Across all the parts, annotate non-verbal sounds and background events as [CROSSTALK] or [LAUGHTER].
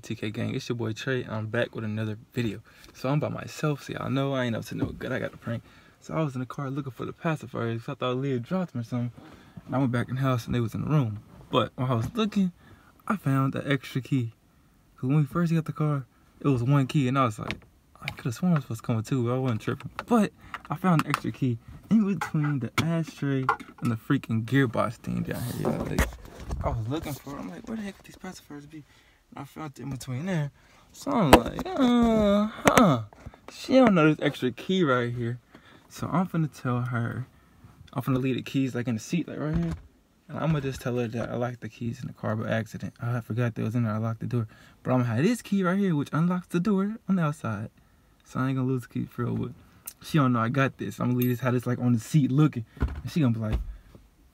TK gang, it's your boy Tre. I'm back with another video. So I'm by myself, so y'all know I ain't up to no good. I got a prank. So I was in the car looking for the pacifier pacifiers. I thought Leah dropped them or something. And I went back in the house and they was in the room. But when I was looking, I found the extra key. Cause when we first got the car, it was one key, and I was like, I could have sworn it was supposed to come but I wasn't tripping. But I found an extra key in between the ashtray and the freaking gearbox thing down here. I was looking for. I'm like, where the heck could these pacifiers be? And I found in between there. So I'm like, uh, huh. She don't know this extra key right here. So I'm finna tell her, I'm finna leave the keys like in the seat, like right here. And I'm gonna just tell her that I locked the keys in the car by accident. I forgot they was in there, I locked the door. But I'm gonna have this key right here, which unlocks the door on the outside. So I ain't gonna lose the key for real, but she don't know I got this. I'm gonna leave this, have this like on the seat looking. And she gonna be like,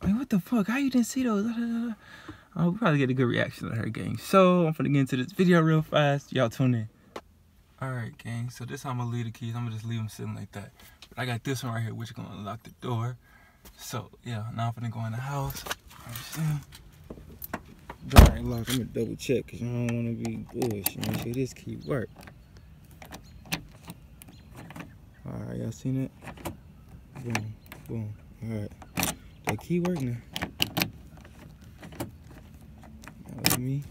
like, what the fuck? How you didn't see those? Da, da, da. I'll oh, probably get a good reaction to her, gang. So I'm gonna get into this video real fast. Y'all tune in. Alright, gang. So this time I'm gonna leave the keys. I'm gonna just leave them sitting like that. But I got this one right here, which is gonna unlock the door. So yeah, now I'm gonna go in the house. Door ain't locked. I'm gonna double check because I don't wanna be bullshit. Make sure this key work. Alright, y'all seen it? Boom, boom. Alright. The key work now. Let me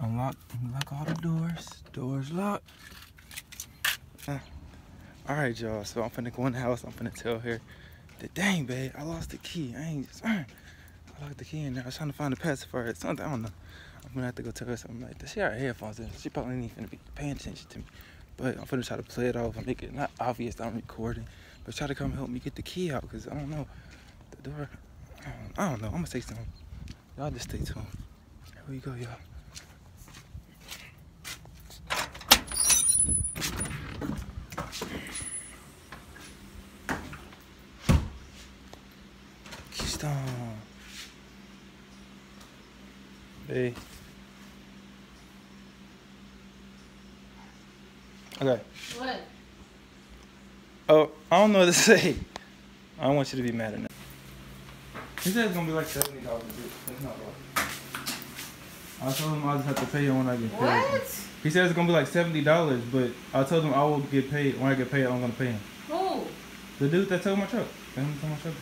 unlock unlock all the doors. Doors locked. Ah. Alright y'all, so I'm finna go in the house, I'm finna tell her that dang babe, I lost the key. I ain't I locked the key in there. I was trying to find the pacifier. or Something I don't know. I'm gonna have to go tell her something like that. She got her headphones in. She probably ain't even be paying attention to me. But I'm finna try to play it off and make it not obvious that I'm recording. But try to come help me get the key out because I don't know. The door I don't, know. I'm gonna say something. Y'all just stay tuned. Here we go, y'all. Keystone. Hey. Okay. What? Oh, I don't know what to [LAUGHS] say. I don't want you to be mad at me. He said it's gonna be like seventy dollars. That's not right. I told him I'll just have to pay him when I get paid. What? He said it's gonna be like seventy dollars, but I told him I will get paid when I get paid. I'm gonna pay him. Who? The dude that told my truck. That told my truck.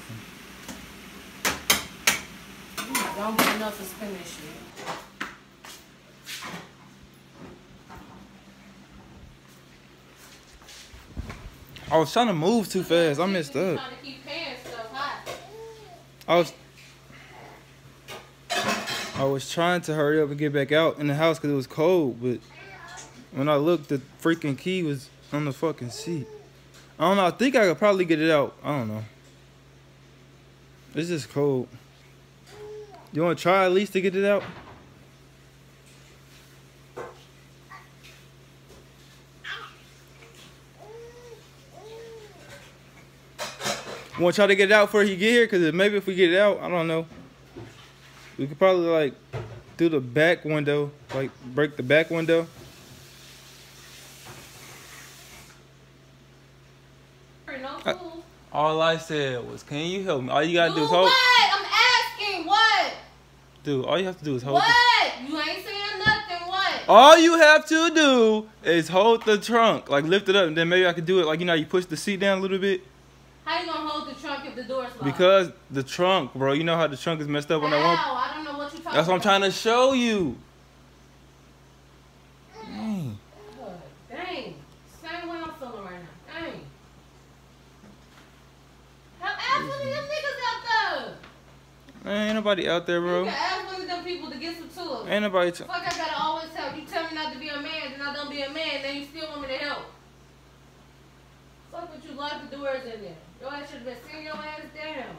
Don't get enough to spend this shit. I was trying to move too fast. I messed up. Trying to keep paying stuff high. I was. I was trying to hurry up and get back out in the house because it was cold, but when I looked, the freaking key was on the fucking seat. I don't know. I think I could probably get it out. I don't know. It's just cold. You want to try at least to get it out? Want to try to get it out before he get here? Because maybe if we get it out, I don't know. We could probably like do the back window, like break the back window. No fool. All I said was, can you help me? All you gotta do is hold. what? I'm asking. What? Dude, all you have to do is hold. What? The, You ain't saying nothing. What? all you have to do is hold the trunk, like lift it up, and then maybe I could do it like you know you push the seat down a little bit. How you gonna hold the trunk if the door's locked? Because the trunk, bro, you know how the trunk is messed up on that one. I don't know what you talking That's what I'm trying to show you. Dang. God, Dang. Same way I'm feeling right now. Dang. Have ask one of them niggas out there. Man, ain't nobody out there, You bro. can ask one of them people to get some tools. Ain't nobody. Fuck, I gotta always help. You tell me not to be a man, then I don't be a man, then you still want me to help. Fuck what you lock the doors in there. Your ass should have been sitting your ass down.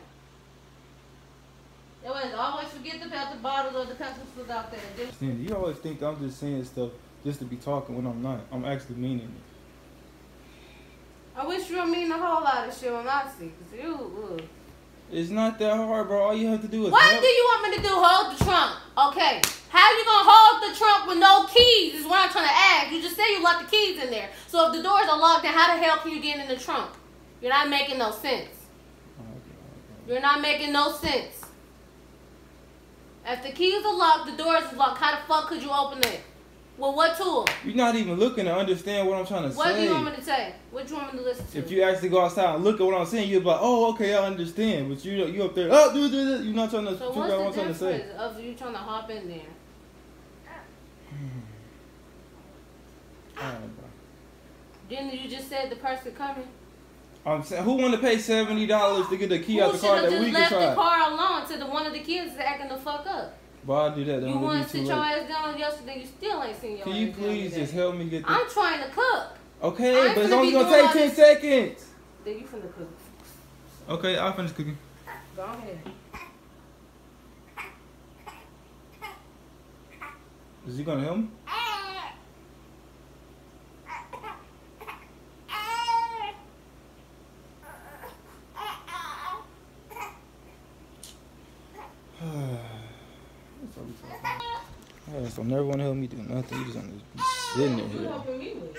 Your ass always forget pack the bottles or the pencils out there. Cindy, you always think I'm just saying stuff just to be talking when I'm not. I'm actually meaning it. I wish you would mean a whole lot of shit when I see, cause you. Ugh. It's not that hard, bro. All you have to do is. What help. do you want me to do? Hold the trunk. Okay. How you gonna hold the trunk with no keys? Is what I'm trying to ask. You just said you locked the keys in there. So if the doors are locked, then how the hell can you get in the trunk? You're not making no sense. You're not making no sense. If the keys are locked, the doors is locked. How the fuck could you open it? Well, what tool? You're not even looking to understand what I'm trying to say. What do you want me to say? What do you want me to listen to? If you actually go outside and look at what I'm saying, you're like, oh, okay, I understand. But you you up there, oh, do do do. You're not trying to so what's out the what I'm trying to say. difference of you trying to hop in there? [SIGHS] Didn't you just said the person coming? I'm saying, who want to pay seventy dollars to get the key Who out the car that we can try? Who just can left the car alone to the one of the kids is acting the fuck up? But I do that. You Then it'll want be to too sit your ass down yesterday, you still ain't seen your Can ass you please just help me get the? I'm trying to cook. Okay, I'm but it's only gonna take ten this- seconds. Then you finna cook. Okay, I'll finish cooking. Go ahead. Is he gonna help me? Yeah, [SIGHS] so never want to help me do nothing. You just want to be sitting there. Here. helping me with?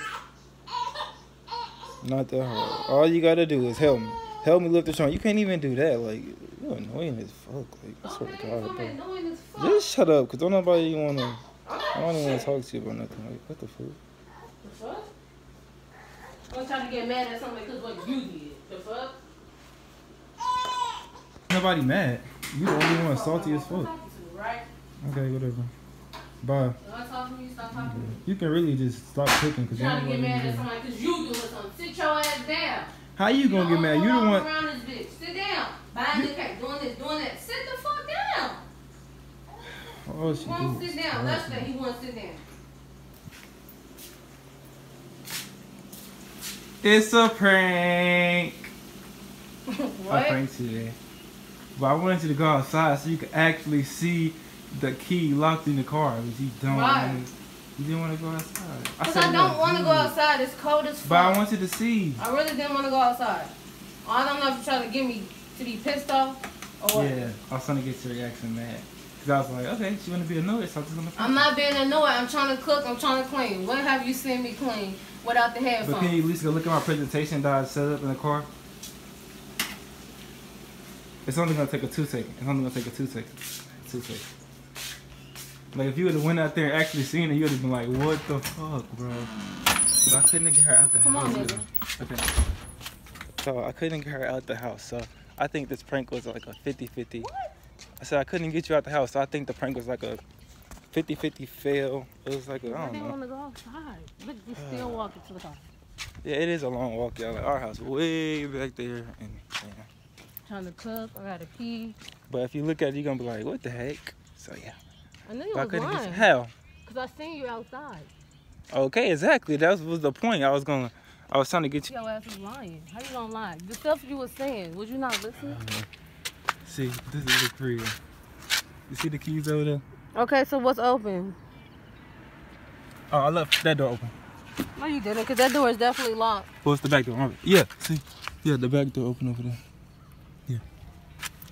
Not that hard. All you gotta do is help me. Help me lift the trunk. You can't even do that. Like, you're annoying as fuck. Like, I swear Okay, to God, bro. annoying as fuck. Just shut up, cause don't nobody wanna. I'm I not don't even wanna talk to you about nothing. Like, what the fuck? The fuck? I'm trying to get mad at somebody because what you did. The fuck? Nobody mad. You the only one salty as fuck. talking to you, right? Okay, whatever. Bye. When I talk to you, stop talking to me. You can really just stop cooking, cause you Trying to get mad at somebody because you doing something. Sit your ass down. How you gonna get mad? You the don't one. around this bitch. Sit down. Buying the cake. Doing this, doing that. Sit the fuck down. Oh, she He won't do. sit down. Lester, he won't sit down. It's a prank. [LAUGHS] I what? pranked you today. But I wanted you to go outside so you could actually see the key locked in the car, but you don't. Why? wanna- You didn't want to go outside. Because said I don't want to go outside. It's cold as fuck. But I want you to see. I really didn't want to go outside. I don't know if you're trying to get me to be pissed off or what. Yeah, I was trying to get your reaction mad. Cause I was like, okay, she wanna be annoyed, so I'm just gonna. I'm not being annoyed. I'm trying to cook. I'm trying to clean. When have you seen me clean without the But headphones? can you at least go look at my presentation that I set up in the car? It's only gonna take a two second. It's only gonna take a two second. Two seconds. Like if you would have went out there and actually seen it, you would have been like, what the fuck, bro? But I couldn't get her out the Come house. on, though. Okay. So I couldn't get her out the house. So I think this prank was like a 50-50. I said I couldn't get you out the house. So I think the prank was like a 50-50 fail. It was like a, I I don't didn't know. want to go outside. Look, you uh, still walking to the car. Yeah, it is a long walk, y'all. Like our house way back there, and yeah. Trying to cook. I got to pee. But if you look at it, you're gonna be like, what the heck? So yeah. I knew you But was lying. hell. Because I seen you outside. Okay, exactly. That was the point. I was gonna. I was trying to get you. Your ass was lying. How you gonna lie? The stuff you was saying, was you not listening? See, this is the crib. You see the keys over there? Okay, so what's open? Oh, I left that door open. No, you didn't, because that door is definitely locked. What's the back door? Yeah, see? Yeah, the back door open over there.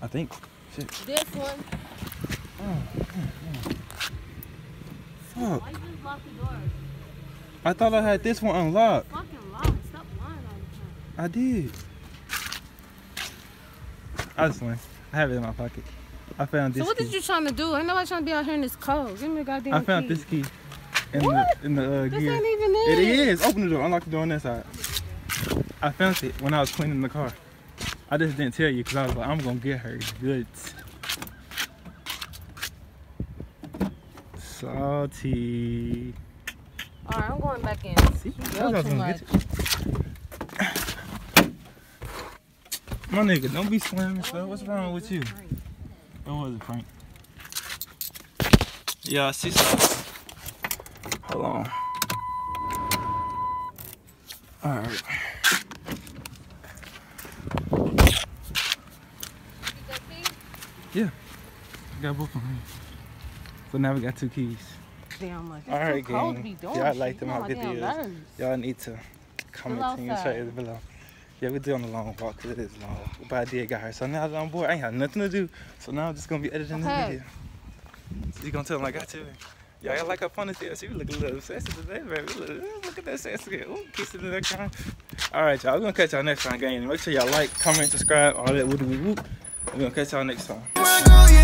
I think. Shit. This one. Fuck. Why you just lock the door? I thought I had this one unlocked. Fucking locked. Stop lying all the time. I did. I just went. I have it in my pocket. I found this So what key. is you trying to do? Ain't nobody trying to be out here in this cold. Give me a goddamn I found key. this key in What? the in the uh, This gear. ain't even It it. is. Open the door. Unlock the door on that side. I found it when I was cleaning the car. I just didn't tell you because I was like, I'm gonna get her good. Salty. All right, I'm going back in. See, You that's I was too gonna much. get you. My nigga, don't be slamming stuff. What's wrong with you? That was a prank. Yeah, I see something. Hold on. Alright. Yeah. I Got both of them. So now we got two keys. Damn much. It's All right, too cold to gang. be doing Y'all shit. like them You know my my damn videos. nerves. Y'all need to comment in the outside. chat below. Yeah, we're doing a long walk because it is long. But I did got her. So now that I'm bored, I ain't have nothing to do. So now I'm just going to be editing Okay. this video. So you going to tell them I got you? Yeah, I like her funny tail. She look a little sassy today, baby. Look, look at that sassy girl. Ooh, kissing in that kind. All right, y'all. We're going to catch y'all next time, gang. Make sure y'all like, comment, subscribe, all that. Whoop, whoop, whoop. We're to catch y'all next time.